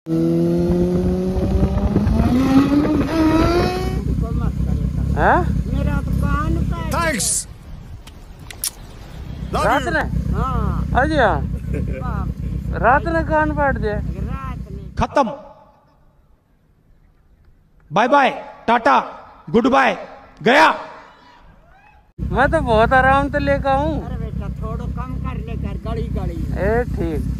हैं? तो थैंक्स रात ने? हाँ। रात ने कान फाड़ दिया। रे, रात में खत्म। Bye bye tata goodbye गया। मैं तो बहुत आराम से लेकर हूँ अरे बेटा थोड़ो कम कर ले कर गली गली ए ठीक।